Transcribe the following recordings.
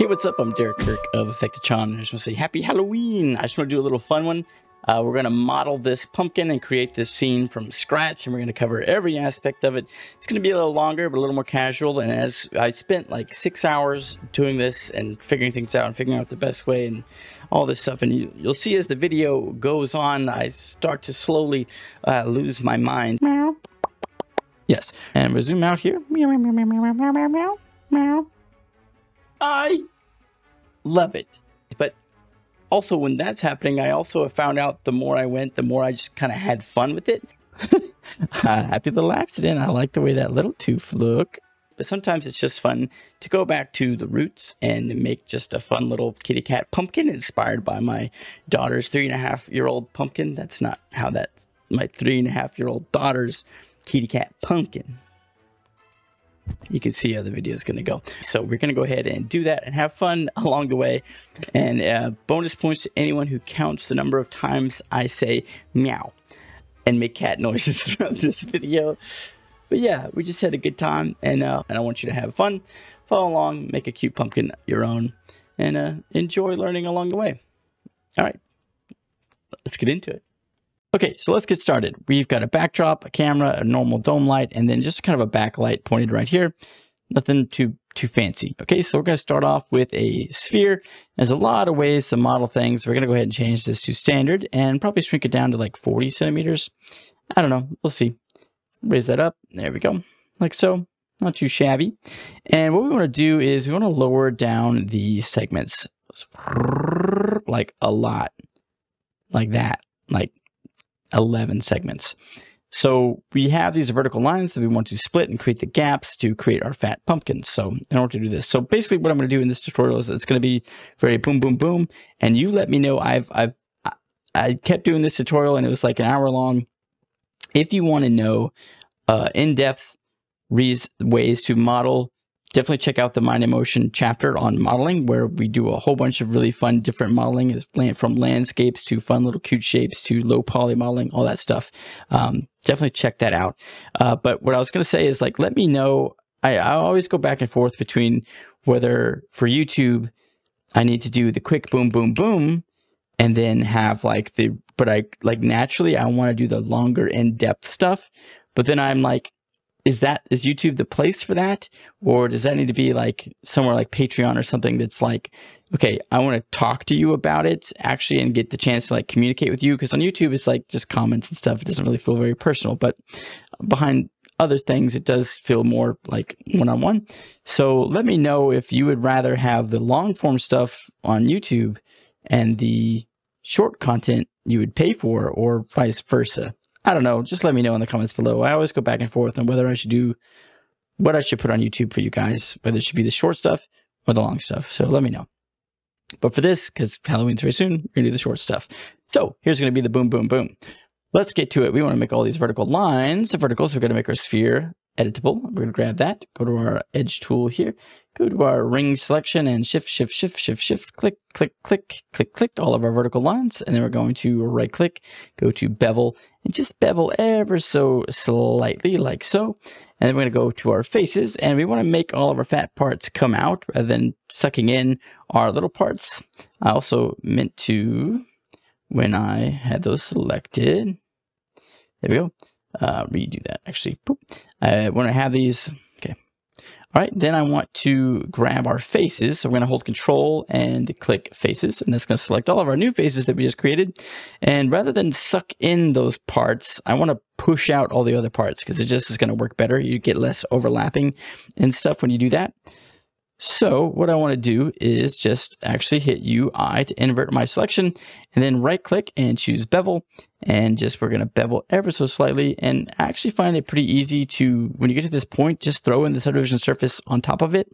Hey, what's up? I'm Derek Kirk of Effectatron. I just want to say happy Halloween. I just want to do a little fun one. Uh, we're going to model this pumpkin and create this scene from scratch, and we're going to cover every aspect of it. It's going to be a little longer, but a little more casual. And as I spent like six hours doing this and figuring things out and figuring out the best way and all this stuff, and you, will see as the video goes on, I start to slowly uh, lose my mind. Meow. Yes, and we zoom out here. Meow, meow, meow, meow, meow, meow, meow, meow. I love it. But also, when that's happening, I also have found out the more I went, the more I just kind of had fun with it. uh, happy little accident. I like the way that little tooth look. But sometimes it's just fun to go back to the roots and make just a fun little kitty cat pumpkin inspired by my daughter's three and a half year old pumpkin. That's not how that my three and a half year old daughter's kitty cat pumpkin you can see how the video is going to go. So we're going to go ahead and do that and have fun along the way. And uh, bonus points to anyone who counts the number of times I say meow and make cat noises throughout this video. But yeah, we just had a good time and, uh, and I want you to have fun, follow along, make a cute pumpkin your own, and uh, enjoy learning along the way. All right, let's get into it. Okay, so let's get started. We've got a backdrop, a camera, a normal dome light, and then just kind of a backlight pointed right here. Nothing too too fancy. Okay, so we're going to start off with a sphere. There's a lot of ways to model things. We're going to go ahead and change this to standard and probably shrink it down to like 40 centimeters. I don't know. We'll see. Raise that up. There we go. Like so. Not too shabby. And what we want to do is we want to lower down the segments like a lot. Like that. Like 11 segments. So we have these vertical lines that we want to split and create the gaps to create our fat pumpkins. So in order to do this, so basically what I'm going to do in this tutorial is it's going to be very boom, boom, boom. And you let me know I've, I've, I kept doing this tutorial and it was like an hour long. If you want to know uh, in-depth ways to model definitely check out the Mind in Motion chapter on modeling, where we do a whole bunch of really fun different modeling, from landscapes to fun little cute shapes to low poly modeling, all that stuff. Um, definitely check that out. Uh, but what I was going to say is like, let me know. I, I always go back and forth between whether for YouTube, I need to do the quick boom, boom, boom, and then have like the, but I like naturally, I want to do the longer in depth stuff. But then I'm like, is that is YouTube the place for that, or does that need to be like somewhere like Patreon or something that's like, okay, I want to talk to you about it actually and get the chance to like communicate with you because on YouTube it's like just comments and stuff. It doesn't really feel very personal, but behind other things it does feel more like one-on-one. So let me know if you would rather have the long form stuff on YouTube and the short content you would pay for or vice versa. I don't know. Just let me know in the comments below. I always go back and forth on whether I should do what I should put on YouTube for you guys, whether it should be the short stuff or the long stuff. So let me know. But for this, because Halloween's very soon, we're going to do the short stuff. So here's going to be the boom, boom, boom. Let's get to it. We want to make all these vertical lines, verticals. We're going to make our sphere editable. We're going to grab that, go to our edge tool here, go to our ring selection and shift, shift, shift, shift, shift, click, click, click, click, click, all of our vertical lines. And then we're going to right click, go to bevel and just bevel ever so slightly like so. And then we're going to go to our faces and we want to make all of our fat parts come out rather than sucking in our little parts. I also meant to, when I had those selected, there we go uh, redo that actually. Boop. I want to have these. All right. Then I want to grab our faces. So we're going to hold control and click faces. And that's going to select all of our new faces that we just created. And rather than suck in those parts, I want to push out all the other parts because it just is going to work better. You get less overlapping and stuff when you do that. So what I want to do is just actually hit UI to invert my selection and then right click and choose bevel and just we're going to bevel ever so slightly and actually find it pretty easy to when you get to this point just throw in the subdivision surface on top of it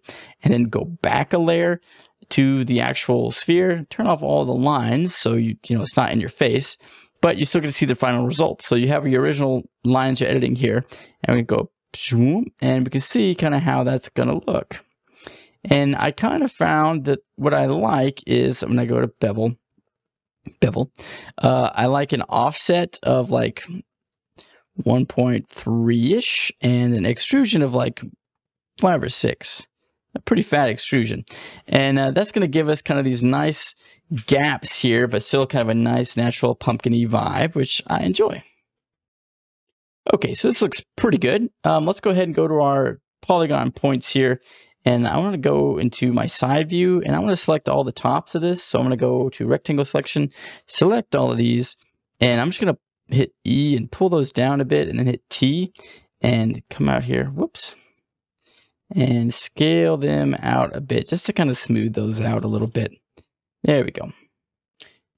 and then go back a layer to the actual sphere turn off all the lines so you you know it's not in your face but you're still going to see the final result. So you have your original lines you're editing here and we go and we can see kind of how that's going to look and I kind of found that what I like is when I go to bevel, bevel, uh, I like an offset of like 1.3 ish and an extrusion of like five or six. a pretty fat extrusion. And uh, that's going to give us kind of these nice gaps here, but still kind of a nice natural pumpkin-y vibe, which I enjoy. Okay, so this looks pretty good. Um, let's go ahead and go to our polygon points here. And I want to go into my side view and I want to select all the tops of this. So I'm going to go to rectangle selection, select all of these, and I'm just going to hit E and pull those down a bit and then hit T and come out here. Whoops. And scale them out a bit just to kind of smooth those out a little bit. There we go.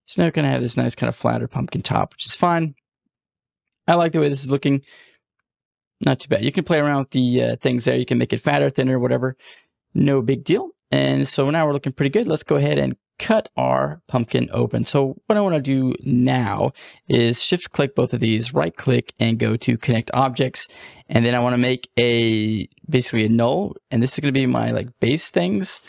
So now we're going to have this nice kind of flatter pumpkin top, which is fine. I like the way this is looking. Not too bad. You can play around with the uh, things there. You can make it fatter, thinner, whatever. No big deal. And so now we're looking pretty good. Let's go ahead and cut our pumpkin open. So what I want to do now is shift click both of these, right click and go to connect objects. And then I want to make a basically a null. And this is going to be my like base things.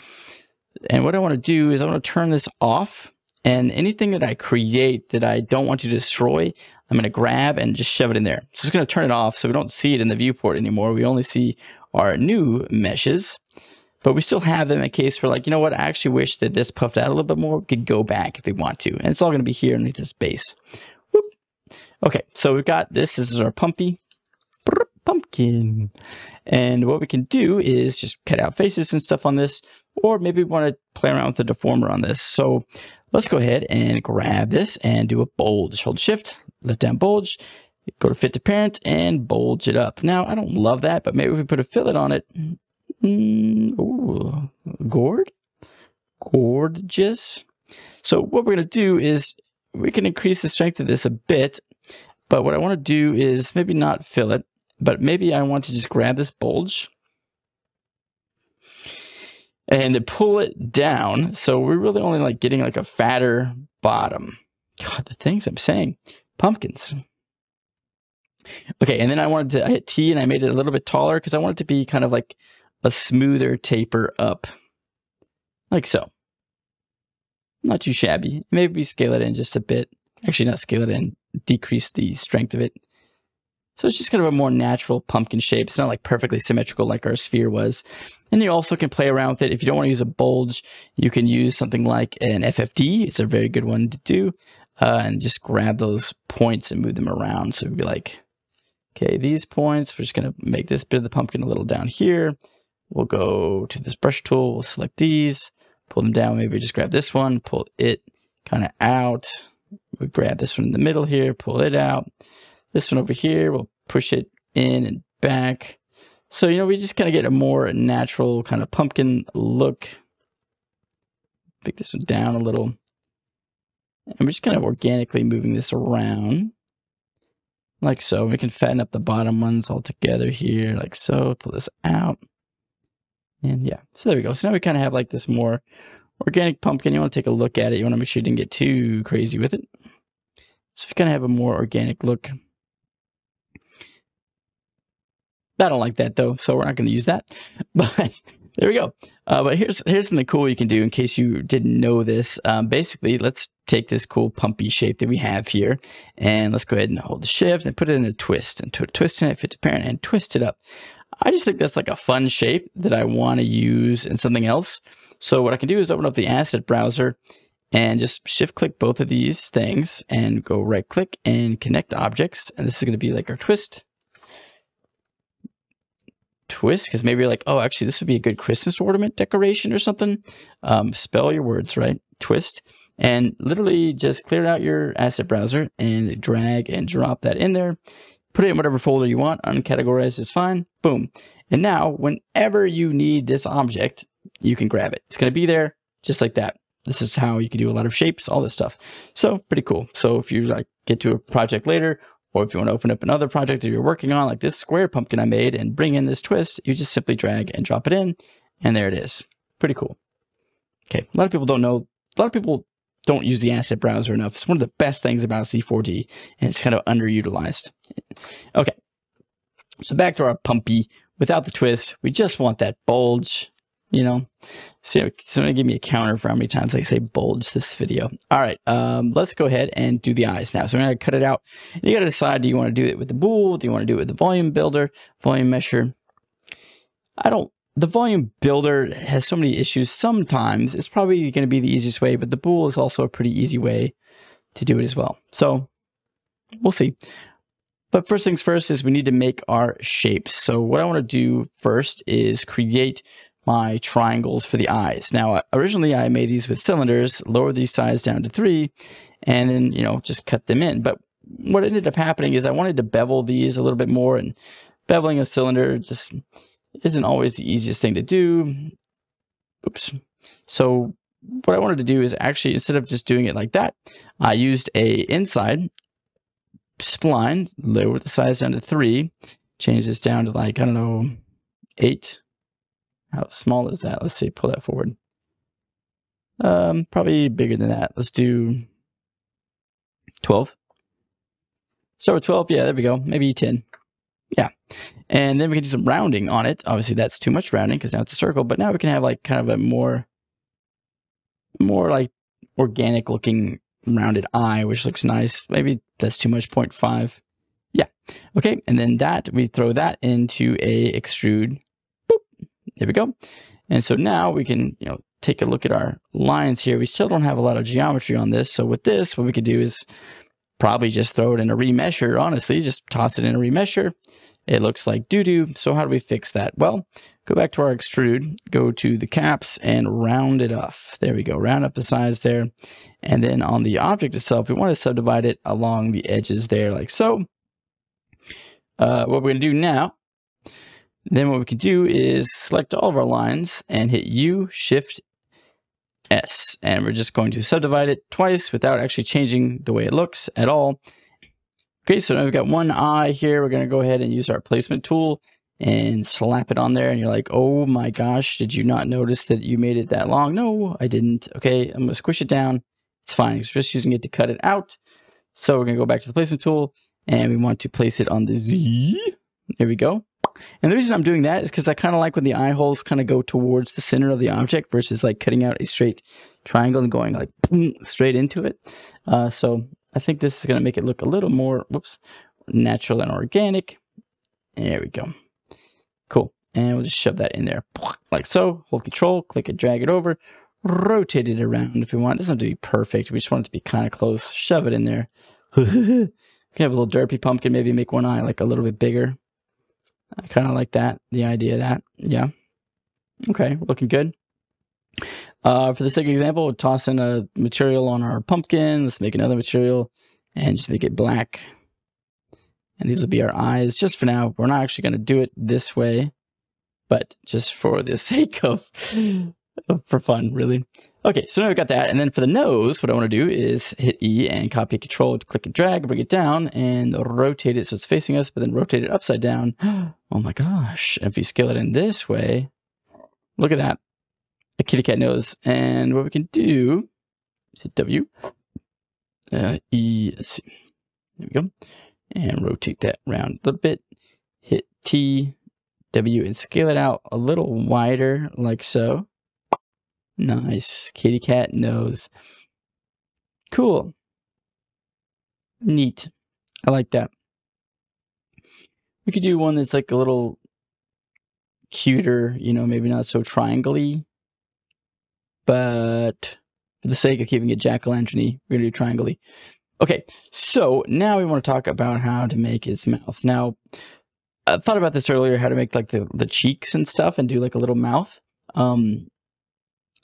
And what I want to do is I want to turn this off and anything that I create that I don't want to destroy, I'm going to grab and just shove it in there. So it's going to turn it off so we don't see it in the viewport anymore. We only see our new meshes, but we still have them in case we're like, you know what, I actually wish that this puffed out a little bit more. We could go back if we want to. And it's all going to be here underneath this base. Whoop. Okay, so we've got this. This is our pumpy pumpkin. And what we can do is just cut out faces and stuff on this, or maybe we want to play around with the deformer on this. So Let's go ahead and grab this and do a bulge. Hold shift, let down bulge, go to fit to parent and bulge it up. Now, I don't love that, but maybe if we put a fillet on it, mm, ooh, gourd, gorgeous. So what we're going to do is we can increase the strength of this a bit, but what I want to do is maybe not fill it, but maybe I want to just grab this bulge and pull it down. So we're really only like getting like a fatter bottom. God, the things I'm saying. Pumpkins. Okay, and then I wanted to I hit T and I made it a little bit taller because I want it to be kind of like a smoother taper up. Like so. Not too shabby. Maybe scale it in just a bit. Actually, not scale it in, decrease the strength of it. So it's just kind of a more natural pumpkin shape. It's not like perfectly symmetrical like our sphere was. And you also can play around with it. If you don't want to use a bulge, you can use something like an FFD. It's a very good one to do. Uh, and just grab those points and move them around. So it'd be like, okay, these points, we're just going to make this bit of the pumpkin a little down here. We'll go to this brush tool. We'll select these, pull them down. Maybe just grab this one, pull it kind of out. We grab this one in the middle here, pull it out. This one over here, we'll push it in and back. So, you know, we just kind of get a more natural kind of pumpkin look. Pick this one down a little. And we're just kind of organically moving this around. Like so. We can fatten up the bottom ones all together here, like so. Pull this out. And yeah, so there we go. So now we kind of have like this more organic pumpkin. You want to take a look at it. You want to make sure you didn't get too crazy with it. So we kind of have a more organic look. I don't like that though, so we're not going to use that. But there we go. Uh, but here's here's something cool you can do in case you didn't know this. Um, basically, let's take this cool pumpy shape that we have here, and let's go ahead and hold the shift and put it in a twist, and twist it, fit to parent, and twist it up. I just think that's like a fun shape that I want to use in something else. So what I can do is open up the asset browser and just shift click both of these things and go right click and connect objects. And this is going to be like our twist twist because maybe you're like, oh, actually, this would be a good Christmas ornament decoration or something. Um, spell your words right, twist, and literally just clear out your asset browser and drag and drop that in there. Put it in whatever folder you want. Uncategorized is fine. Boom. And now, whenever you need this object, you can grab it. It's going to be there just like that. This is how you can do a lot of shapes, all this stuff. So pretty cool. So if you like get to a project later or if you want to open up another project that you're working on, like this square pumpkin I made and bring in this twist, you just simply drag and drop it in, and there it is. Pretty cool. Okay, a lot of people don't know, a lot of people don't use the asset browser enough. It's one of the best things about C4D, and it's kind of underutilized. Okay, so back to our pumpy. Without the twist, we just want that bulge you know, see, so somebody give me a counter for how many times I say bulge this video. All right, um, let's go ahead and do the eyes now. So I'm to cut it out. You got to decide, do you want to do it with the bool? Do you want to do it with the volume builder, volume mesher? I don't the volume builder has so many issues. Sometimes it's probably going to be the easiest way, but the bool is also a pretty easy way to do it as well. So we'll see. But first things first is we need to make our shapes. So what I want to do first is create my triangles for the eyes. Now, uh, originally I made these with cylinders, lowered these size down to three, and then, you know, just cut them in. But what ended up happening is I wanted to bevel these a little bit more and beveling a cylinder just isn't always the easiest thing to do. Oops. So what I wanted to do is actually, instead of just doing it like that, I used a n-side spline, lower the size down to three, change this down to like, I don't know, eight. How small is that? Let's see, pull that forward. Um, probably bigger than that. Let's do 12. Start with 12. Yeah, there we go. Maybe 10. Yeah. And then we can do some rounding on it. Obviously, that's too much rounding because now it's a circle. But now we can have like kind of a more, more like organic looking rounded eye, which looks nice. Maybe that's too much, 0.5. Yeah. Okay. And then that, we throw that into a extrude. There we go. And so now we can, you know, take a look at our lines here. We still don't have a lot of geometry on this. So with this, what we could do is probably just throw it in a remesher, honestly, just toss it in a remesher. It looks like doo-doo. So how do we fix that? Well, go back to our extrude, go to the caps and round it off. There we go, round up the size there. And then on the object itself, we want to subdivide it along the edges there like so. Uh, what we're going to do now, then what we can do is select all of our lines and hit U, Shift, S. And we're just going to subdivide it twice without actually changing the way it looks at all. Okay, so now we've got one eye here. We're going to go ahead and use our placement tool and slap it on there. And you're like, oh my gosh, did you not notice that you made it that long? No, I didn't. Okay, I'm going to squish it down. It's fine. It's just using it to cut it out. So we're going to go back to the placement tool and we want to place it on the Z. There we go. And the reason I'm doing that is because I kind of like when the eye holes kind of go towards the center of the object versus like cutting out a straight triangle and going like boom, straight into it. Uh, so I think this is going to make it look a little more, whoops, natural and organic. There we go. Cool. And we'll just shove that in there like so. Hold control, click it, drag it over, rotate it around if we want. It doesn't have to be perfect. We just want it to be kind of close. Shove it in there. we can have a little derpy pumpkin, maybe make one eye like a little bit bigger. I kind of like that, the idea of that. Yeah. Okay, looking good. Uh, for the sake of example, we'll toss in a material on our pumpkin. Let's make another material and just make it black. And these will be our eyes just for now. We're not actually going to do it this way, but just for the sake of, for fun, really. Okay, so now we've got that. And then for the nose, what I want to do is hit E and copy control, click and drag, bring it down and rotate it so it's facing us, but then rotate it upside down. Oh my gosh. If you scale it in this way, look at that. A kitty cat nose. And what we can do, hit W, uh, E, let's see. There we go. And rotate that around a little bit. Hit T, W, and scale it out a little wider like so. Nice. Kitty cat nose. Cool. Neat. I like that. We could do one that's like a little cuter, you know, maybe not so triangle but for the sake of keeping it jack-o'-lantern we're going to do triangle Okay, so now we want to talk about how to make its mouth. Now, I thought about this earlier, how to make like the, the cheeks and stuff and do like a little mouth. Um,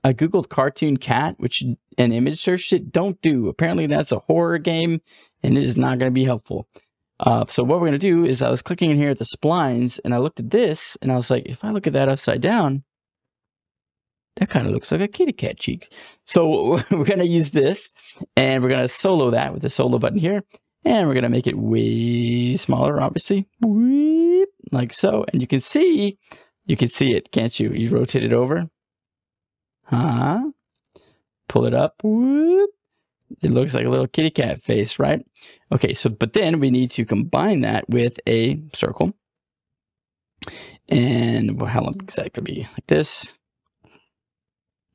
I googled cartoon cat, which an image search it. Don't do. Apparently, that's a horror game, and it is not going to be helpful. Uh, so what we're going to do is I was clicking in here at the splines, and I looked at this, and I was like, if I look at that upside down, that kind of looks like a kitty cat cheek. So we're going to use this, and we're going to solo that with the solo button here, and we're going to make it way smaller, obviously, like so. And you can see, you can see it, can't you? You rotate it over. Huh? Pull it up. Whoop. It looks like a little kitty cat face, right? Okay, so but then we need to combine that with a circle. And well, how long is that going to be? Like this.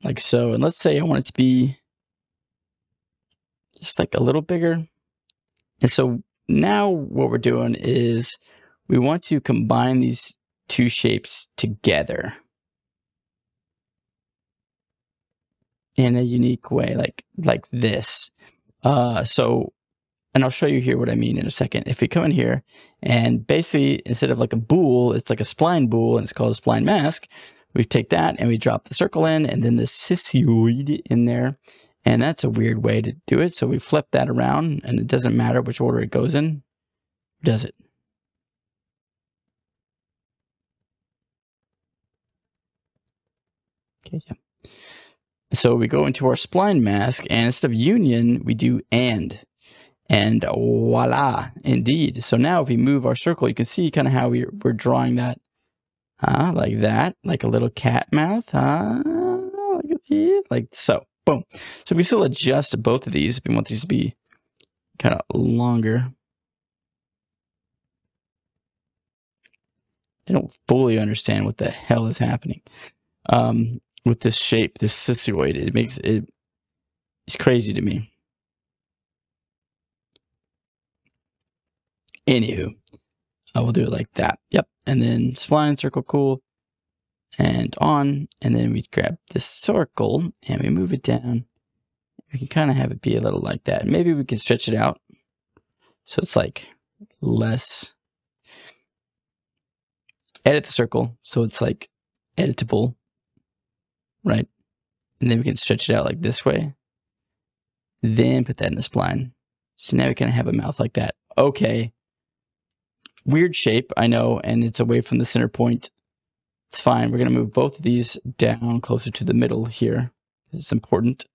Like so. And let's say I want it to be just like a little bigger. And so now what we're doing is we want to combine these two shapes together. In a unique way, like like this. Uh, so, and I'll show you here what I mean in a second. If we come in here and basically instead of like a bool, it's like a spline bool and it's called a spline mask. We take that and we drop the circle in and then the cissoid in there. And that's a weird way to do it. So we flip that around and it doesn't matter which order it goes in. Does it? Okay, yeah. So we go into our spline mask, and instead of union, we do and. And voila, indeed. So now if we move our circle, you can see kind of how we, we're drawing that uh, like that, like a little cat mouth. Uh, like so. Boom. So we still adjust both of these. We want these to be kind of longer. I don't fully understand what the hell is happening. Um, with this shape, this cissoid. It makes it it's crazy to me. Anywho, I will do it like that. Yep. And then spline circle cool and on. And then we grab this circle and we move it down. We can kind of have it be a little like that. Maybe we can stretch it out. So it's like less. Edit the circle. So it's like editable right? And then we can stretch it out like this way. Then put that in the spline. So now we can have a mouth like that. Okay. Weird shape, I know, and it's away from the center point. It's fine. We're going to move both of these down closer to the middle here. It's important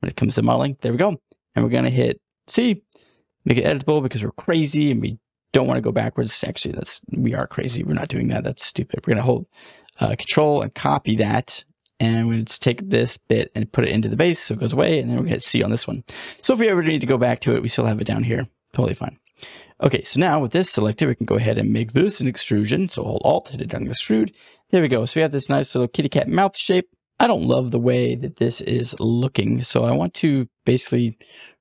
when it comes to modeling. There we go. And we're going to hit C, make it editable because we're crazy and we don't want to go backwards. Actually, that's we are crazy. We're not doing that. That's stupid. We're going to hold uh, control and copy that and we're going to take this bit and put it into the base so it goes away, and then we're going to C on this one. So if we ever need to go back to it, we still have it down here. Totally fine. Okay, so now with this selected, we can go ahead and make this an extrusion. So hold Alt, hit it on extrude. There we go. So we have this nice little kitty cat mouth shape. I don't love the way that this is looking, so I want to basically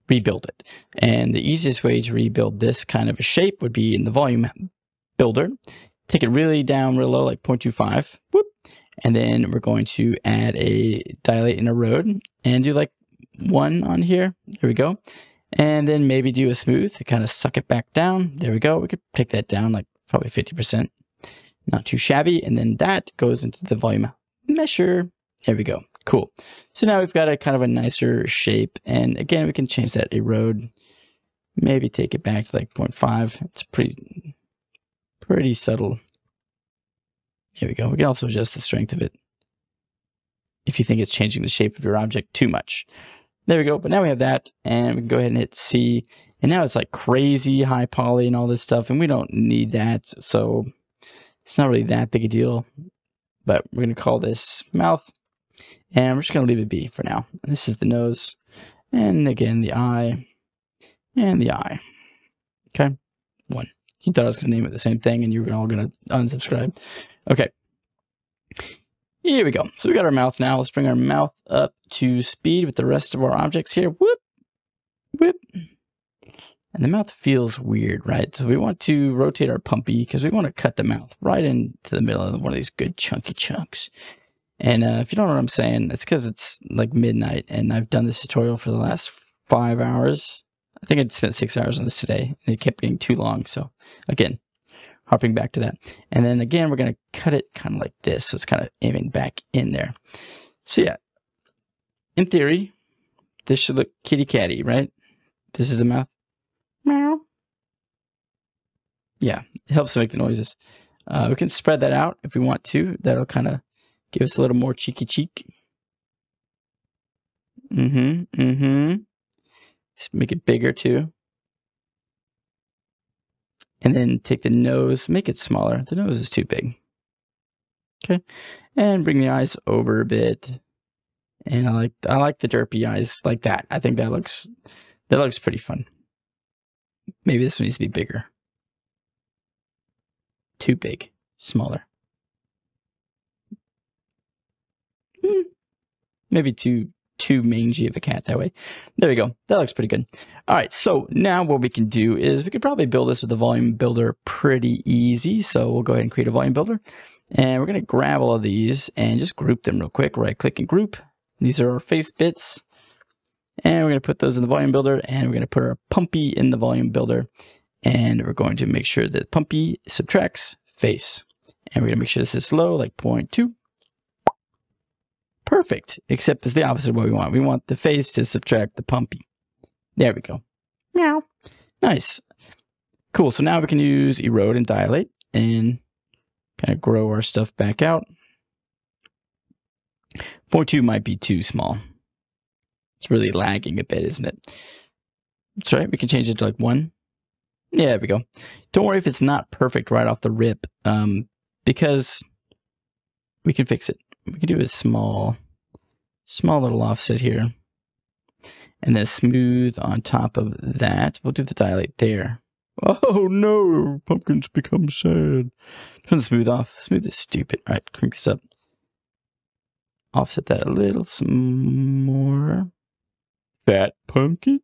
rebuild it. And the easiest way to rebuild this kind of a shape would be in the volume builder. Take it really down real low, like 0.25. And then we're going to add a dilate and erode and do like one on here. There we go. And then maybe do a smooth to kind of suck it back down. There we go. We could take that down like probably 50%. Not too shabby. And then that goes into the volume mesher. There we go. Cool. So now we've got a kind of a nicer shape. And again, we can change that erode. Maybe take it back to like 0.5. It's pretty, pretty subtle. Here we go. We can also adjust the strength of it if you think it's changing the shape of your object too much. There we go. But now we have that, and we can go ahead and hit C. And now it's like crazy high poly and all this stuff, and we don't need that. So it's not really that big a deal. But we're going to call this mouth, and we're just going to leave it be for now. And this is the nose, and again, the eye, and the eye. Okay, one. You thought I was going to name it the same thing, and you were all going to unsubscribe. Okay. Here we go. So we got our mouth now. Let's bring our mouth up to speed with the rest of our objects here. Whoop, whoop. And the mouth feels weird, right? So we want to rotate our pumpy because we want to cut the mouth right into the middle of one of these good chunky chunks. And uh, if you don't know what I'm saying, it's because it's like midnight and I've done this tutorial for the last five hours. I think I spent six hours on this today and it kept getting too long. So again, harping back to that. And then again, we're going to cut it kind of like this. So it's kind of aiming back in there. So yeah, in theory, this should look kitty catty, right? This is the mouth. Meow. Yeah, it helps to make the noises. Uh, we can spread that out if we want to. That'll kind of give us a little more cheeky cheek. Mm-hmm, mm-hmm. Just make it bigger too. And then take the nose, make it smaller. The nose is too big. Okay. And bring the eyes over a bit. And I like I like the derpy eyes like that. I think that looks that looks pretty fun. Maybe this one needs to be bigger. Too big. Smaller. Hmm. Maybe too too mangy of a cat that way. There we go. That looks pretty good. All right, so now what we can do is we could probably build this with a volume builder pretty easy. So we'll go ahead and create a volume builder. And we're going to grab all of these and just group them real quick. Right click and group. These are our face bits. And we're going to put those in the volume builder and we're going to put our pumpy in the volume builder. And we're going to make sure that pumpy subtracts face. And we're going to make sure this is low, like 0.2. Perfect, except it's the opposite of what we want. We want the face to subtract the pumpy. There we go. Meow. Nice. Cool, so now we can use erode and dilate and kind of grow our stuff back out. 0.2 might be too small. It's really lagging a bit, isn't it? That's right. We can change it to like one. Yeah, there we go. Don't worry if it's not perfect right off the rip, um, because we can fix it. We can do a small, small little offset here. And then smooth on top of that. We'll do the dilate there. Oh no, pumpkins become sad. Turn the smooth off. Smooth is stupid. All right, crank this up. Offset that a little more fat pumpkin.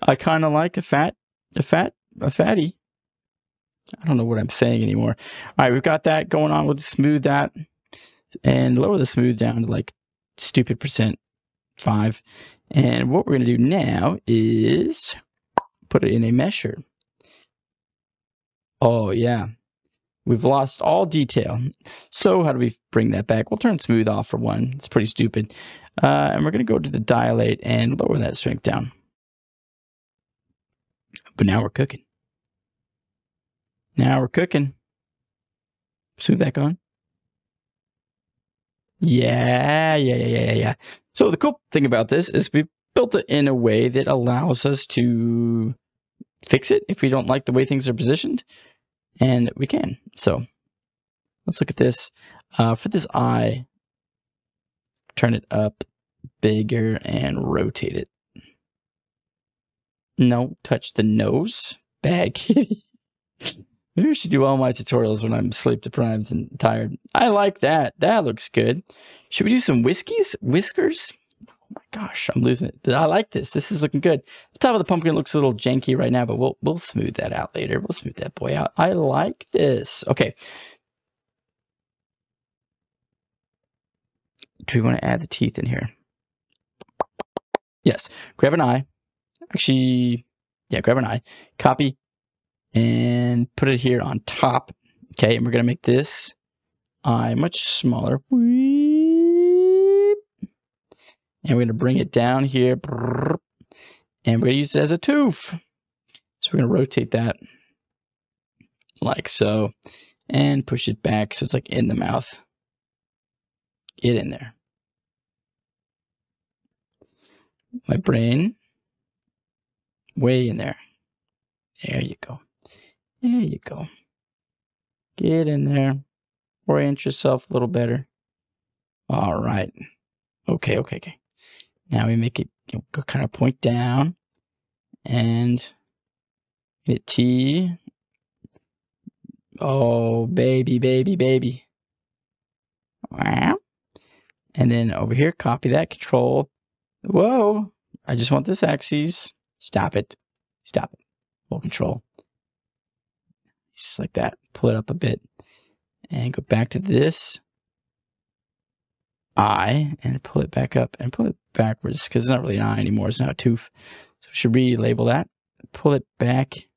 I kind of like a fat, a fat, a fatty. I don't know what I'm saying anymore. All right, we've got that going on. We'll smooth that and lower the smooth down to like stupid percent five. And what we're going to do now is put it in a mesher. Oh, yeah. We've lost all detail. So how do we bring that back? We'll turn smooth off for one. It's pretty stupid. Uh, and we're going to go to the dilate and lower that strength down. But now we're cooking. Now we're cooking. Smooth that going. Yeah, yeah, yeah, yeah, yeah. So the cool thing about this is we built it in a way that allows us to fix it if we don't like the way things are positioned. And we can. So let's look at this. Uh, for this eye, turn it up bigger and rotate it. No, touch the nose. Bad kitty. Maybe I should do all my tutorials when I'm sleep deprived and tired. I like that. That looks good. Should we do some whiskies? Whiskers? Oh my gosh, I'm losing it. I like this. This is looking good. The top of the pumpkin looks a little janky right now, but we'll we'll smooth that out later. We'll smooth that boy out. I like this. Okay. Do we want to add the teeth in here? Yes. Grab an eye. Actually, yeah, grab an eye. Copy and put it here on top. Okay, and we're going to make this eye much smaller. And we're going to bring it down here. And we're going to use it as a tooth. So we're going to rotate that like so. And push it back so it's like in the mouth. Get in there. My brain. Way in there. There you go. There you go. Get in there. Orient yourself a little better. All right. Okay, okay, okay. Now we make it you know, kind of point down and hit T. Oh, baby, baby, baby. Wow. And then over here, copy that control. Whoa. I just want this axis. Stop it. Stop it. Full control just like that. Pull it up a bit and go back to this eye and pull it back up and pull it backwards because it's not really an eye anymore. It's now a tooth. So we should relabel that. Pull it back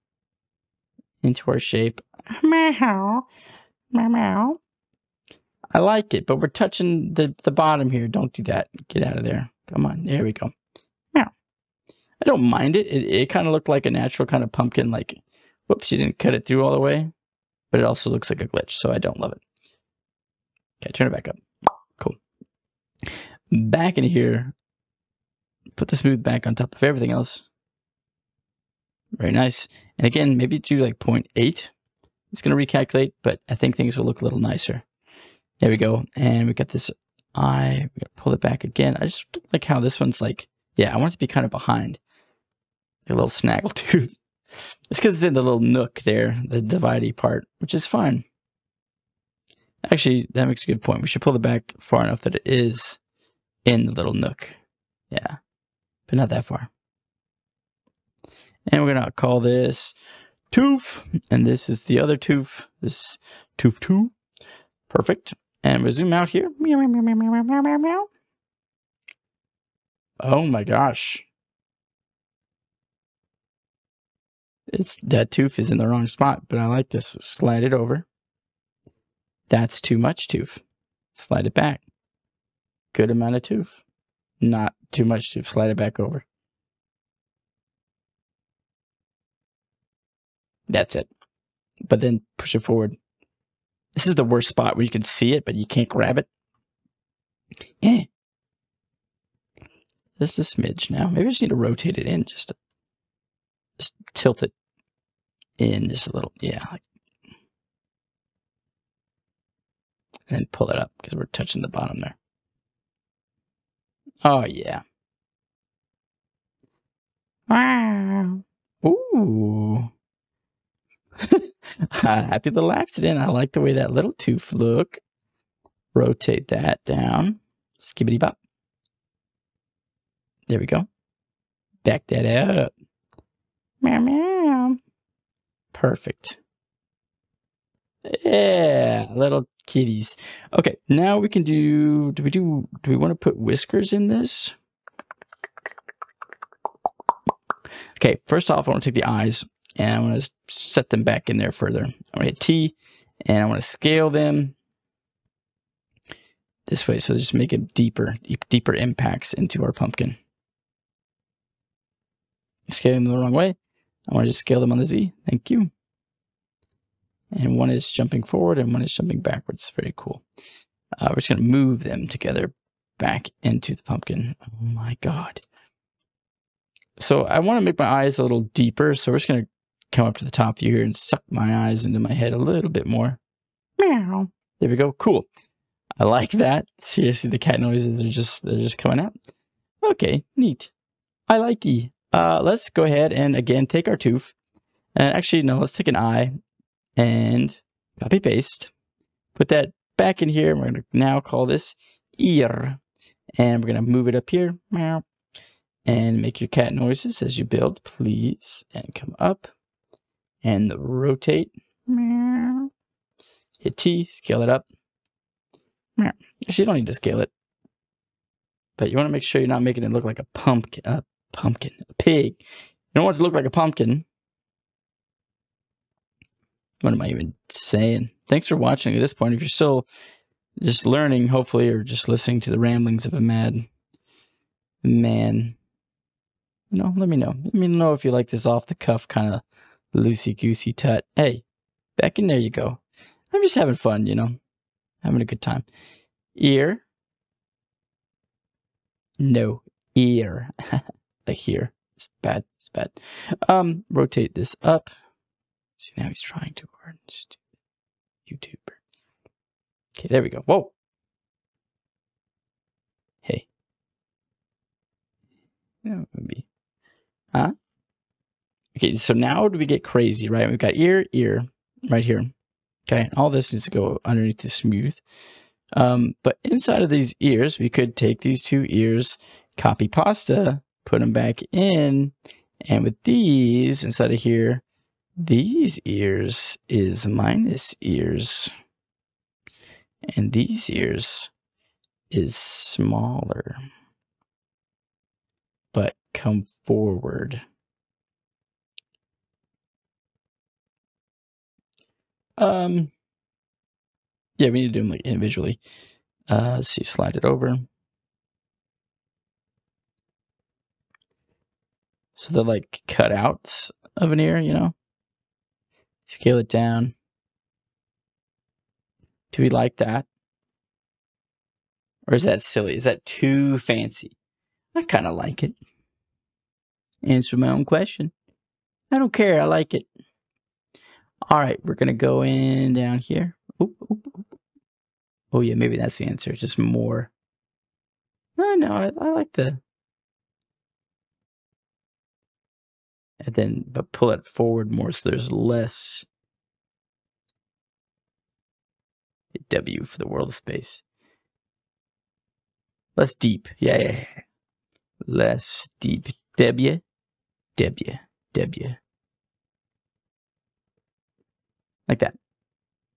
into our shape. Meow. Meow. I like it, but we're touching the, the bottom here. Don't do that. Get out of there. Come on. There we go. Meow. I don't mind it. It, it kind of looked like a natural kind of pumpkin, like Whoops, you didn't cut it through all the way. But it also looks like a glitch, so I don't love it. Okay, turn it back up. Cool. Back in here, put the smooth back on top of everything else. Very nice. And again, maybe do like 0.8. It's going to recalculate, but I think things will look a little nicer. There we go. And we got this eye. We got to pull it back again. I just like how this one's like, yeah, I want it to be kind of behind. A little snaggle tooth. It's because it's in the little nook there, the dividey part, which is fine. Actually, that makes a good point. We should pull it back far enough that it is in the little nook. Yeah, but not that far. And we're going to call this tooth. And this is the other tooth. This tooth 2. Perfect. And we zoom out here. Meow, meow, meow, meow, meow, meow, meow. Oh my gosh. It's that tooth is in the wrong spot, but I like this. Slide it over. That's too much tooth. Slide it back. Good amount of tooth. Not too much tooth. Slide it back over. That's it. But then push it forward. This is the worst spot where you can see it, but you can't grab it. Yeah. Just a smidge now. Maybe I just need to rotate it in just to just tilt it in just a little. Yeah. And pull it up because we're touching the bottom there. Oh, yeah. Wow. Ooh. Happy little accident. I like the way that little tooth look. Rotate that down. Skibbity bop. There we go. Back that up. Meow meow. Perfect. Yeah, little kitties. Okay, now we can do, do we do, do we want to put whiskers in this? Okay, first off, I want to take the eyes and I want to set them back in there further. I want to hit T and I want to scale them this way. So just make it deeper, deeper impacts into our pumpkin. Scaling them the wrong way. I want to just scale them on the Z. Thank you. And one is jumping forward and one is jumping backwards. Very cool. Uh, we're just going to move them together back into the pumpkin. Oh my God. So I want to make my eyes a little deeper. So we're just going to come up to the top view here and suck my eyes into my head a little bit more. Meow. There we go. Cool. I like that. Seriously, the cat noises are just they're just coming out. Okay, neat. I like ye. Uh, let's go ahead and again take our tooth. And actually, no, let's take an eye and copy paste. Put that back in here. We're going to now call this ear. And we're going to move it up here. And make your cat noises as you build, please. And come up and rotate. Hit T, scale it up. Actually, you don't need to scale it. But you want to make sure you're not making it look like a pumpkin, a pumpkin, a pig. You don't want to look like a pumpkin. What am I even saying? Thanks for watching at this point. If you're still just learning, hopefully, or just listening to the ramblings of a mad man, you know, let me know. Let me know if you like this off the cuff kind of loosey goosey tut. Hey, back in there you go. I'm just having fun, you know, having a good time. Ear. No, ear. here. It's bad. It's bad. Um, rotate this up. See, now he's trying to learn. YouTuber. Okay, there we go. Whoa. Hey. Yeah, maybe. Huh? Okay, so now do we get crazy, right? We've got ear, ear, right here. Okay, all this needs to go underneath the smooth. Um, but inside of these ears, we could take these two ears, copy pasta, put them back in, and with these inside of here, these ears is minus ears. And these ears is smaller. But come forward. Um, yeah, we need to do them like individually. Uh, let's see, slide it over. So they're like cutouts of an ear, you know? Scale it down. Do we like that? Or is that silly? Is that too fancy? I kind of like it. Answer my own question. I don't care. I like it. All right, we're going to go in down here. Oop, oop, oop. Oh, yeah, maybe that's the answer. Just more. No, no, I, I like the. And then, but pull it forward more so there's less. W for the world of space. Less deep. Yeah, yeah, yeah. Less deep. W. W. W. Like that.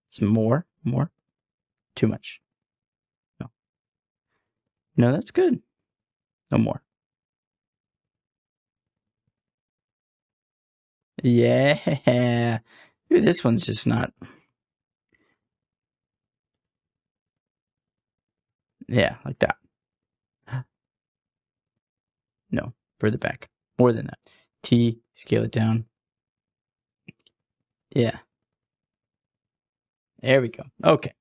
It's more, more, too much. No. No, that's good. No more. Yeah. Maybe this one's just not. Yeah, like that. No, further back. More than that. T, scale it down. Yeah. There we go. Okay.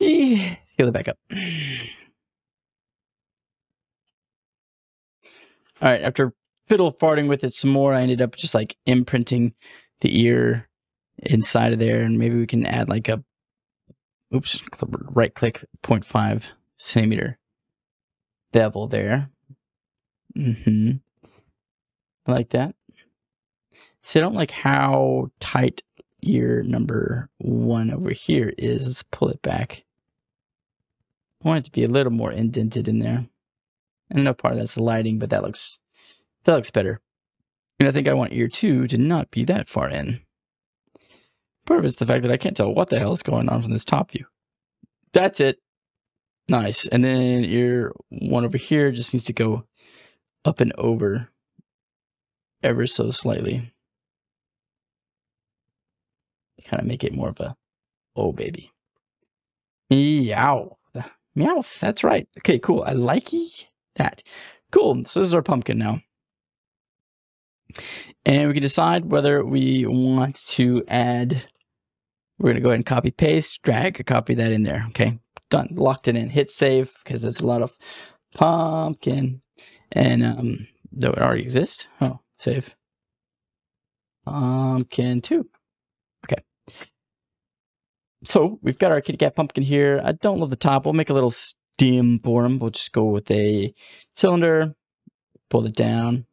Scale it back up. All right, after fiddle farting with it some more, I ended up just like imprinting the ear inside of there, and maybe we can add like a, oops, right click 0.5 centimeter bevel there. Mm-hmm. I like that. See, I don't like how tight ear number one over here is. Let's pull it back. I want it to be a little more indented in there. I know part of that's the lighting, but that looks that looks better. And I think I want ear two to not be that far in. Part of it's the fact that I can't tell what the hell is going on from this top view. That's it. Nice. And then ear one over here just needs to go up and over ever so slightly. Kind of make it more of a, oh baby. Meow. Meow. That's right. Okay, cool. I like that. Cool. So this is our pumpkin now. And we can decide whether we want to add, we're going to go ahead and copy paste, drag, copy that in there. Okay, done. Locked it in. Hit save because there's a lot of pumpkin. And um, though it already exists. Oh, save. Pumpkin 2. Okay. So we've got our kitty cat pumpkin here. I don't love the top. We'll make a little stem for him. We'll just go with a cylinder, pull it down,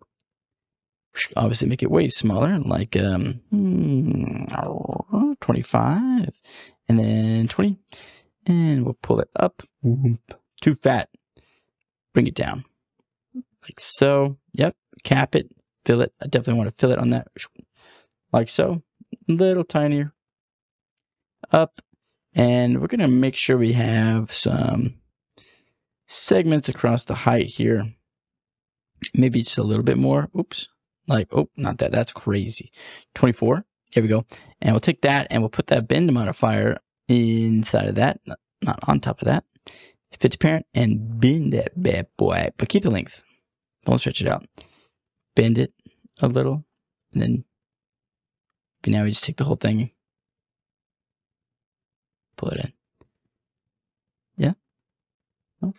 obviously make it way smaller, like um, 25, and then 20, and we'll pull it up. Too fat. Bring it down. Like so. Yep. Cap it. Fill it. I definitely want to fill it on that. Like so. A little tinier. Up. And we're going to make sure we have some segments across the height here. Maybe just a little bit more. Oops. Like, oh, not that. That's crazy. 24. Here we go. And we'll take that and we'll put that bend modifier inside of that, not on top of that. Fit to parent and bend that bad boy, but keep the length. Don't stretch it out. Bend it a little, and then but now we just take the whole thing, pull it in. Yeah. Oh.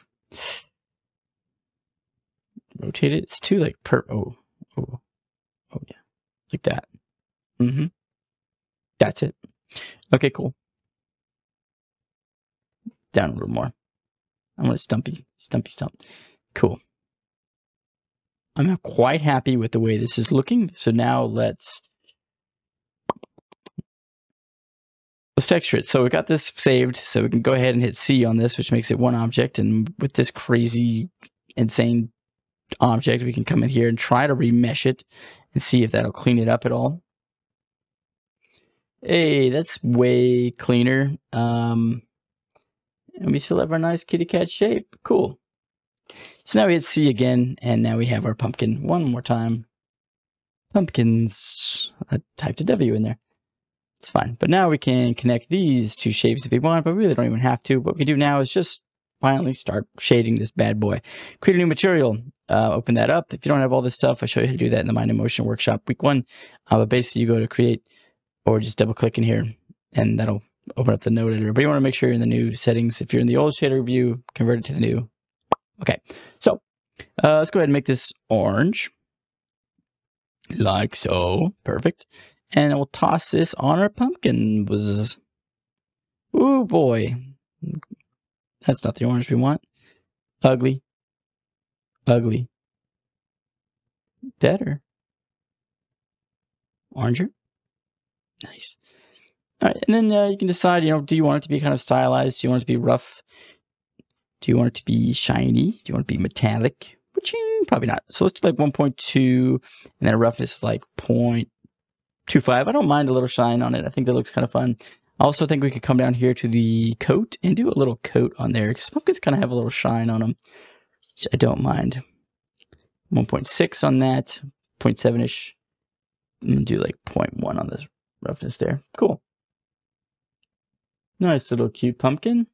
Rotate it. It's too like per. Oh. Oh. Like that. Mm-hmm. That's it. Okay, cool. Down a little more. I want a stumpy, stumpy stump. Cool. I'm quite happy with the way this is looking. So now let's let's texture it. So we got this saved. So we can go ahead and hit C on this, which makes it one object. And with this crazy, insane object, we can come in here and try to remesh it and see if that'll clean it up at all. Hey, that's way cleaner. Um, and we still have our nice kitty cat shape. Cool. So now we hit C again, and now we have our pumpkin one more time. Pumpkins. I typed a W in there. It's fine. But now we can connect these two shapes if we want, but we really don't even have to. What we do now is just finally start shading this bad boy. Create a new material, uh, open that up. If you don't have all this stuff, I show you how to do that in the Mind in Motion workshop week one. Uh, but basically you go to create or just double click in here and that'll open up the node editor. But you want to make sure you're in the new settings. If you're in the old shader view, convert it to the new. Okay, so uh, let's go ahead and make this orange. Like so. Perfect. And we'll toss this on our pumpkin. Oh boy. That's not the orange we want. Ugly. Ugly. Better. Oranger. Nice. All right, and then uh, you can decide, you know, do you want it to be kind of stylized? Do you want it to be rough? Do you want it to be shiny? Do you want it to be metallic? Which probably not. So let's do like 1.2 and then a roughness of like 0.25. I don't mind a little shine on it. I think that looks kind of fun. I also think we could come down here to the coat and do a little coat on there because pumpkins kind of have a little shine on them, which I don't mind. 1.6 on that, 0.7-ish. I'm gonna do like 0.1 on this roughness there. Cool. Nice little cute pumpkin.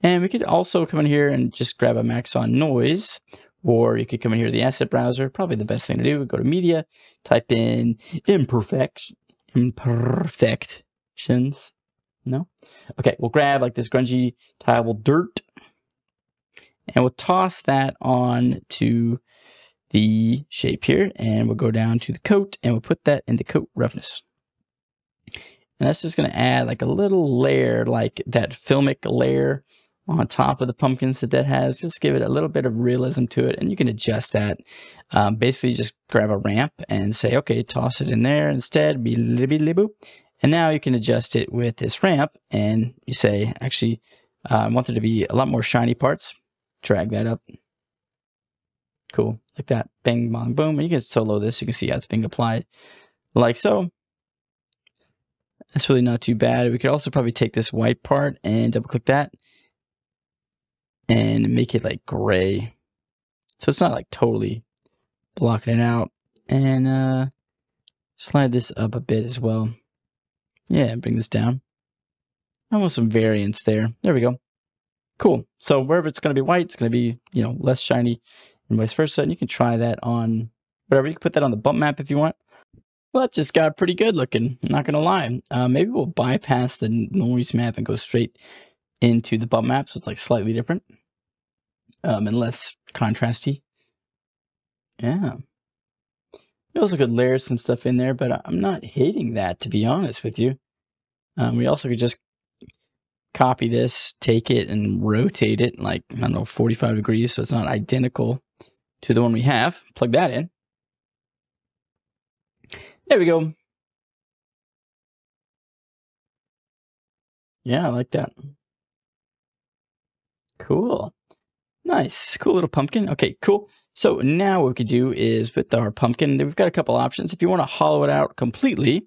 And we could also come in here and just grab a Maxon noise, or you could come in here to the asset browser. Probably the best thing to do. Go to media, type in imperfect, imperfections. No? Okay, we'll grab like this grungy tile dirt and we'll toss that on to the shape here and we'll go down to the coat and we'll put that in the coat roughness. And that's just going to add like a little layer, like that filmic layer on top of the pumpkins that that has. Just give it a little bit of realism to it. And you can adjust that. Um, basically, just grab a ramp and say, okay, toss it in there instead. And now you can adjust it with this ramp. And you say, actually, uh, I want there to be a lot more shiny parts. Drag that up. Cool. Like that. Bang, bong, boom. And you can solo this. You can see how it's being applied like so. That's really not too bad. We could also probably take this white part and double click that and make it like gray. So it's not like totally blocking it out. And uh, slide this up a bit as well. Yeah, bring this down. I want some variance there. There we go. Cool. So wherever it's going to be white, it's going to be, you know, less shiny and vice versa. And you can try that on whatever. You can put that on the bump map if you want. Well, that just got pretty good looking. Not going to lie. Uh, maybe we'll bypass the noise map and go straight into the bump map. So it's like slightly different um, and less contrasty. Yeah. We also could layer some stuff in there, but I'm not hating that, to be honest with you. Um, we also could just copy this, take it, and rotate it like, I don't know, 45 degrees so it's not identical to the one we have. Plug that in. There we go. Yeah, I like that. Cool. Nice. Cool little pumpkin. Okay, cool. So now what we could do is with our pumpkin, we've got a couple options. If you want to hollow it out completely,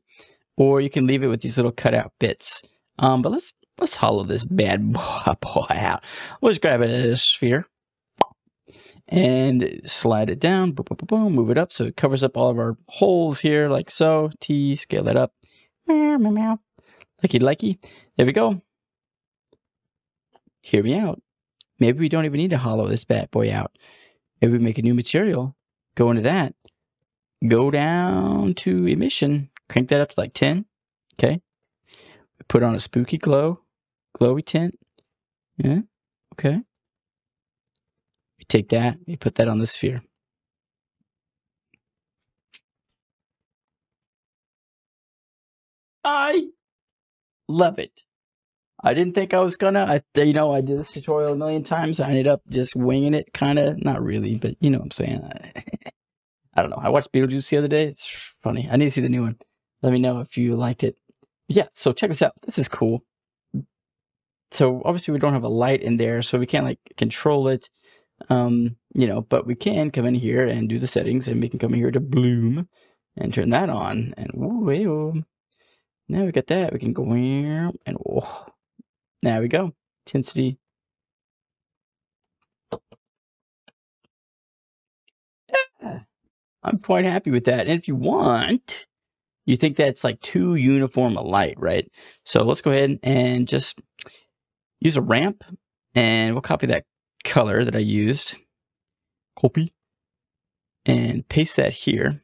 or you can leave it with these little cutout bits. Um, but let's let's hollow this bad boy out. Just grab a sphere and slide it down, boom, boom, boom, boom, move it up so it covers up all of our holes here like so. T, scale that up. Meow, meow, meow. Likey, likey. There we go. Hear me out. Maybe we don't even need to hollow this bad boy out. Maybe we make a new material, go into that, go down to emission, crank that up to like 10. Okay. Put on a spooky glow, glowy tint. Yeah. Okay We take that, we put that on the sphere. I love it. I didn't think I was gonna. I, you know, I did this tutorial a million times. I ended up just winging it, kind of. Not really, but you know what I'm saying. I, I don't know. I watched Beetlejuice the other day. It's funny. I need to see the new one. Let me know if you liked it. Yeah, so check this out. This is cool. So obviously we don't have a light in there, so we can't like control it. Um, you know, but we can come in here and do the settings and we can come in here to bloom and turn that on and ooh, now we got that. We can go here and oh, there we go. Intensity. Yeah, I'm quite happy with that. And if you want, you think that's like too uniform a light, right? So let's go ahead and just use a ramp and we'll copy that color that I used, copy, and paste that here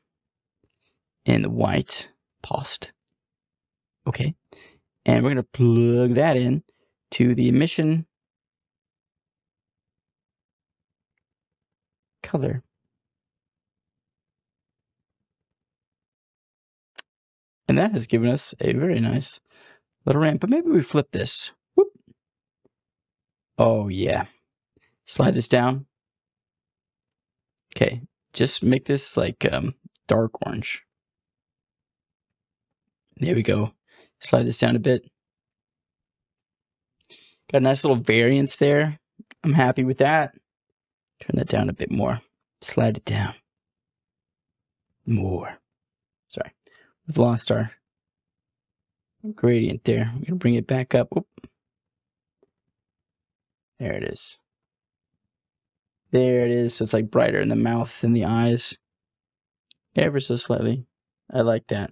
in the white post. Okay. And we're going to plug that in to the emission color. And that has given us a very nice little ramp. But maybe we flip this. Oh, yeah. Slide this down. Okay, just make this like um, dark orange. There we go. Slide this down a bit. Got a nice little variance there. I'm happy with that. Turn that down a bit more. Slide it down. More. Sorry. We've lost our gradient there. I'm going to bring it back up. Oop. There it is. There it is. So it's like brighter in the mouth than the eyes. Ever so slightly. I like that.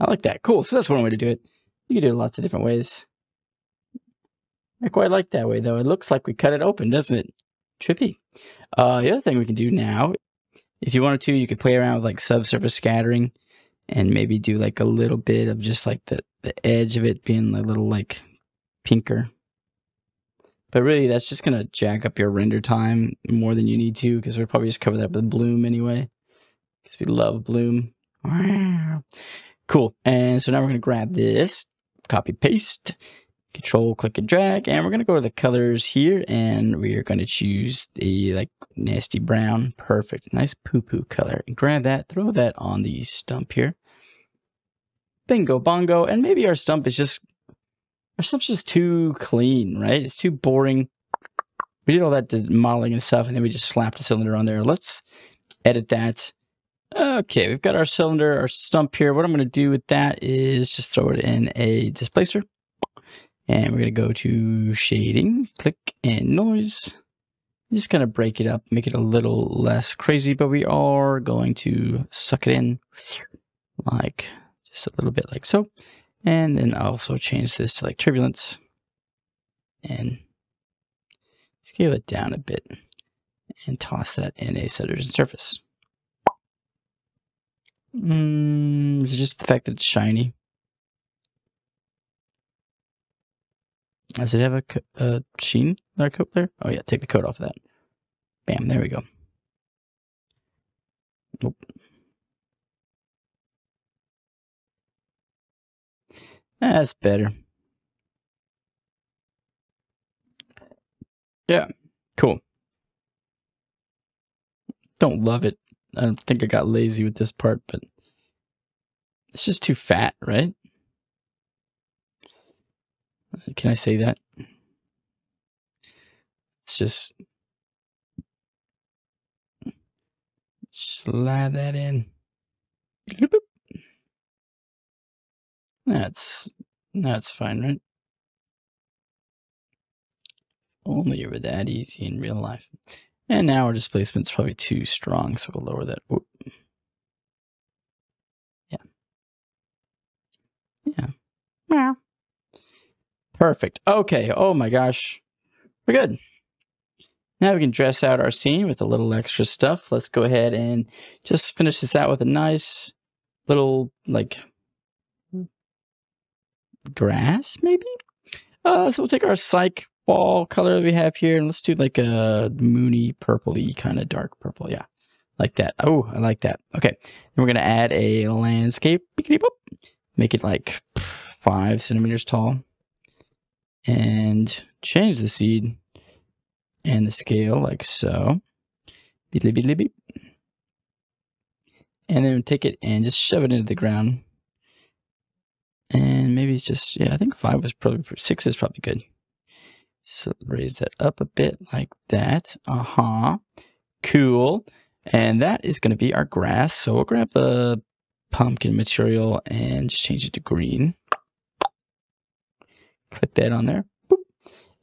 I like that. Cool. So that's one way to do it. You can do it lots of different ways. I quite like that way, though. It looks like we cut it open, doesn't it? Trippy. Uh, the other thing we can do now, if you wanted to, you could play around with like subsurface scattering and maybe do like a little bit of just like the the edge of it being a little like pinker. But really, that's just going to jack up your render time more than you need to because we'll probably just cover that with bloom anyway because we love bloom. Cool. And so now we're going to grab this, copy paste, control click and drag, and we're going to go to the colors here and we are going to choose the like nasty brown. Perfect. Nice poo poo color. And grab that, throw that on the stump here. Bingo bongo. And maybe our stump is just our stuff's just too clean, right? It's too boring. We did all that modeling and stuff, and then we just slapped a cylinder on there. Let's edit that. Okay, we've got our cylinder, our stump here. What I'm going to do with that is just throw it in a displacer. And we're going to go to shading, click, and noise. Just kind of break it up, make it a little less crazy, but we are going to suck it in like just a little bit like so. And then I'll also change this to like turbulence and scale it down a bit and toss that in a Subdivision surface. Mm, it's just the fact that it's shiny. Does it have a, a sheen, our coat there? Oh yeah, take the coat off of that. Bam, there we go. Nope. That's better. Yeah, cool. Don't love it. I don't think I got lazy with this part, but it's just too fat, right? Can I say that? It's just slide that in. That's that's fine, right? Only it were that easy in real life. And now our displacement's probably too strong, so we'll lower that. Whoop. Yeah. Yeah. Yeah. Perfect. Okay. Oh my gosh. We're good. Now we can dress out our scene with a little extra stuff. Let's go ahead and just finish this out with a nice little, like, grass, maybe? Uh, so we'll take our psych ball color we have here and let's do like a moony purpley kind of dark purple. Yeah, like that. Oh, I like that. Okay, then we're going to add a landscape. Make it like five centimeters tall and change the seed and the scale like so. And then take it and just shove it into the ground. And it's just, yeah, I think five was probably, six is probably good. So raise that up a bit like that. Uh-huh. Cool. And that is going to be our grass. So we'll grab the pumpkin material and just change it to green. Click that on there. Boop.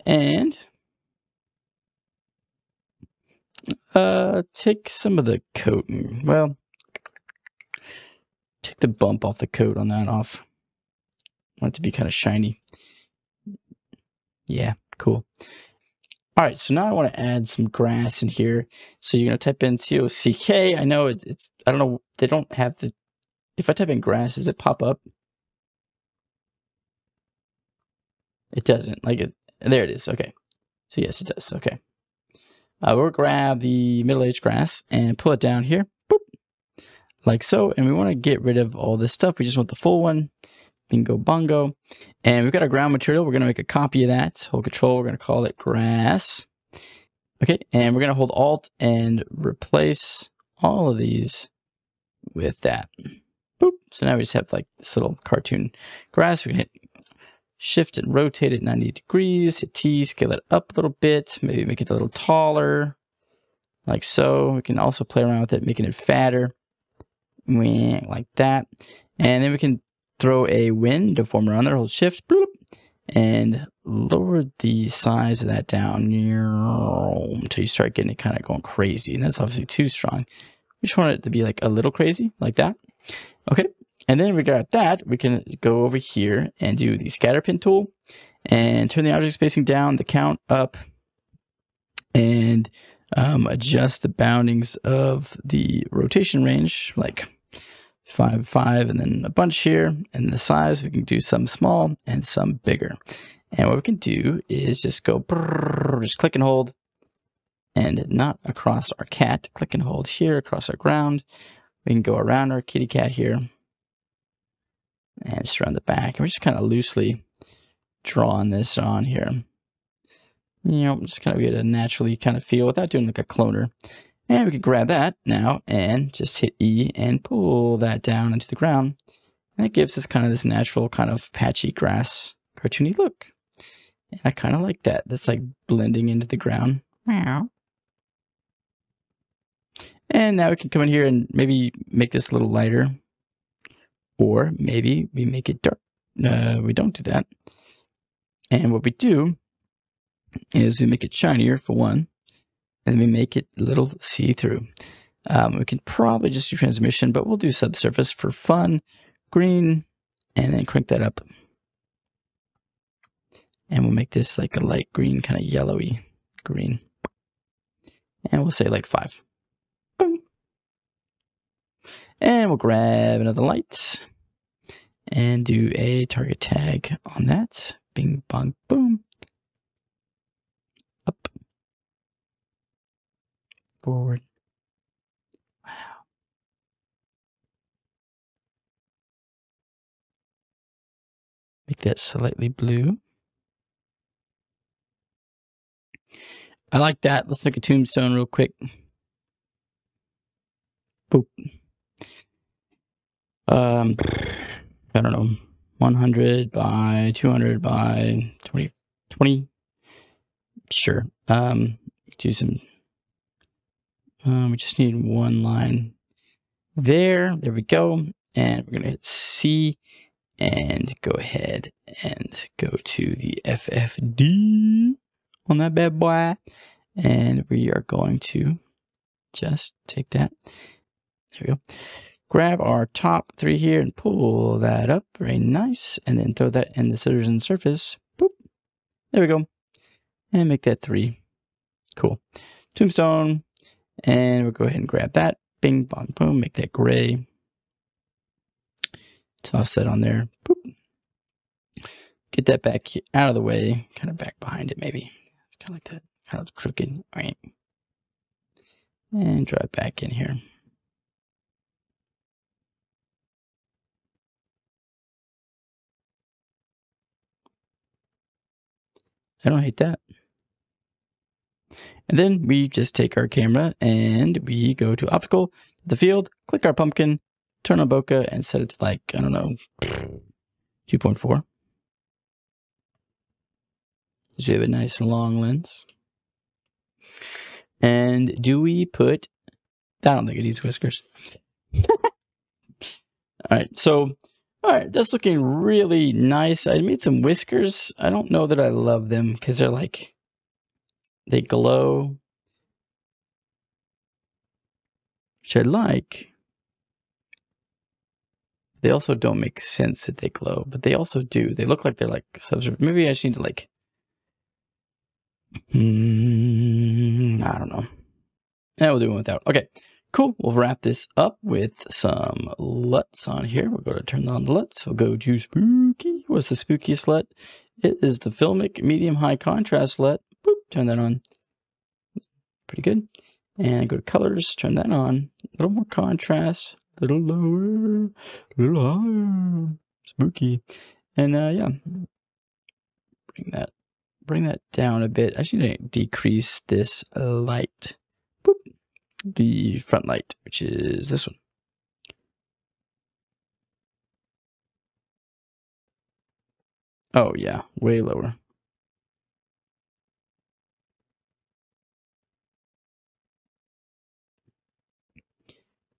And uh, take some of the coat and, well, take the bump off the coat on that off. Want it to be kind of shiny. Yeah, cool. All right, so now I want to add some grass in here. So you're going to type in C-O-C-K. I know it's, it's, I don't know, they don't have the, if I type in grass, does it pop up? It doesn't. Like it, there it is. Okay. So yes, it does. Okay. Uh, we'll grab the middle-aged grass and pull it down here. Boop. Like so. And we want to get rid of all this stuff. We just want the full one. Bingo bongo. And we've got our ground material. We're going to make a copy of that. Hold control. We're going to call it grass. Okay. And we're going to hold alt and replace all of these with that. Boop. So now we just have like this little cartoon grass. We can hit shift and rotate it 90 degrees, hit T, scale it up a little bit, maybe make it a little taller, like so. We can also play around with it, making it fatter, like that. And then we can throw a wind to form around there, hold shift, bloop, and lower the size of that down until you start getting it kind of going crazy. And that's obviously too strong. We just want it to be like a little crazy, like that. Okay, And then we got that, we can go over here and do the scatter pen tool and turn the object spacing down, the count up, and um, adjust the boundings of the rotation range, like five, five, and then a bunch here. And the size, we can do some small and some bigger. And what we can do is just go, brrr, just click and hold, and not across our cat. Click and hold here across our ground. We can go around our kitty cat here and just around the back. And we're just kind of loosely drawing this on here. You know, just kind of get a naturally kind of feel without doing like a cloner. And we can grab that now and just hit E and pull that down into the ground. And it gives us kind of this natural kind of patchy grass cartoony look. And I kind of like that. That's like blending into the ground. Meow. And now we can come in here and maybe make this a little lighter. Or maybe we make it dark. Uh, we don't do that. And what we do is we make it shinier for one, and we make it a little see-through. Um, we can probably just do transmission, but we'll do subsurface for fun, green, and then crank that up. And we'll make this like a light green, kind of yellowy green. And we'll say like five. Boom. And we'll grab another light and do a target tag on that. Bing, bong, boom. Up. Forward. Wow. Make that slightly blue. I like that. Let's make a tombstone real quick. Boop. Um, I don't know. 100 by 200 by 20, 20. Sure. Um, do some, um, we just need one line there. There we go. And we're going to hit C and go ahead and go to the FFD on that bad boy. And we are going to just take that. There we go grab our top three here and pull that up very nice and then throw that in the subdivision surface Boop. there we go and make that three cool tombstone and we'll go ahead and grab that. Bing bong boom make that gray. Toss that on there. Boop. get that back out of the way kind of back behind it maybe. It's kind of like that kind of crooked. All right. And draw it back in here. I don't hate that. And then we just take our camera and we go to optical, the field, click our pumpkin, turn on bokeh and set it to like, I don't know, 2.4. So we have a nice long lens. And do we put, I don't think it needs whiskers. All right, so all right, that's looking really nice. I made some whiskers. I don't know that I love them because they're like, they glow. Which I like. They also don't make sense that they glow, but they also do. They look like they're like, maybe I just need to like, mm, I don't know. Yeah, we'll do it without. Okay. Cool. We'll wrap this up with some LUTs on here. We'll go to turn on the LUTs. We'll go to spooky. What's the spookiest LUT? It is the Filmic medium high contrast LUT. Boop, turn that on. Pretty good. And go to colors, turn that on. A little more contrast, a little lower, a little higher. Spooky. And uh, yeah, bring that, bring that down a bit. I should decrease this light the front light, which is this one. Oh yeah, way lower.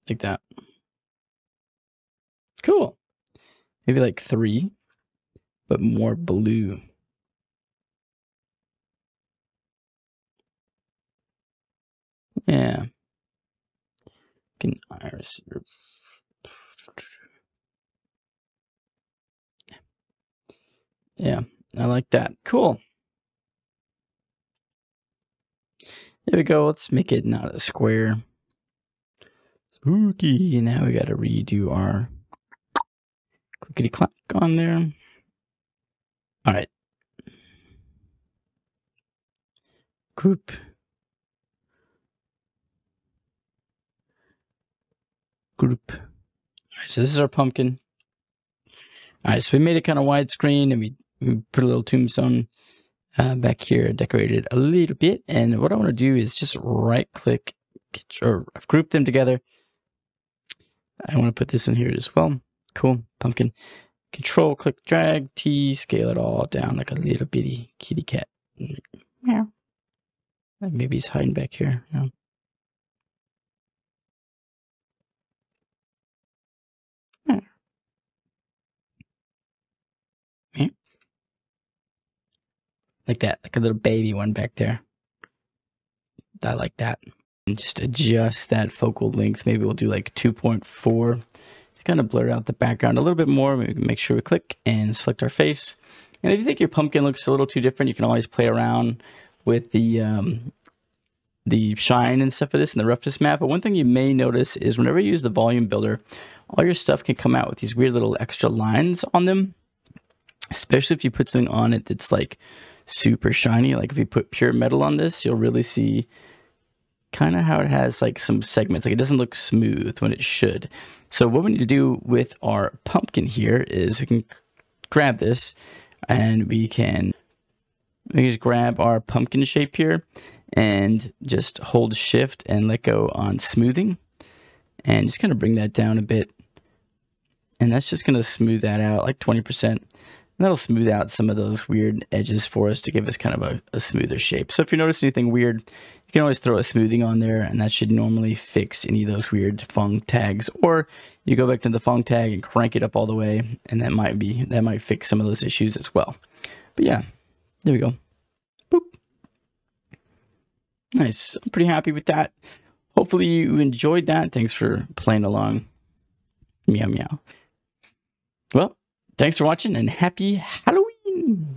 like that. Cool. Maybe like three, but more blue. Yeah. Can iris. Yeah, I like that. Cool. There we go. Let's make it not a square. Spooky. Now we got to redo our clickety clack on there. All right. Group. Group. All right, so this is our pumpkin. All right, so we made it kind of widescreen and we, we put a little tombstone uh, back here, decorated a little bit. And what I want to do is just right click or group them together. I want to put this in here as well. Cool, pumpkin. Control, click, drag, T, scale it all down like a little bitty kitty cat. Yeah. Maybe he's hiding back here. Hmm. Yeah. Like that, like a little baby one back there. I like that. And just adjust that focal length. Maybe we'll do like 2.4 to kind of blur out the background a little bit more. Maybe make sure we click and select our face. And if you think your pumpkin looks a little too different, you can always play around with the um, the shine and stuff of this in the roughness map. But one thing you may notice is whenever you use the volume builder, all your stuff can come out with these weird little extra lines on them. Especially if you put something on it that's like super shiny. Like if you put pure metal on this, you'll really see kind of how it has like some segments. Like it doesn't look smooth when it should. So what we need to do with our pumpkin here is we can grab this and we can we just grab our pumpkin shape here and just hold shift and let go on smoothing and just kind of bring that down a bit. And that's just going to smooth that out like 20%. And that'll smooth out some of those weird edges for us to give us kind of a, a, smoother shape. So if you notice anything weird, you can always throw a smoothing on there and that should normally fix any of those weird Phong tags. Or you go back to the Phong tag and crank it up all the way and that might be, that might fix some of those issues as well. But yeah, there we go. Boop. Nice. I'm pretty happy with that. Hopefully you enjoyed that. Thanks for playing along. Meow meow. Well, Thanks for watching and happy Halloween!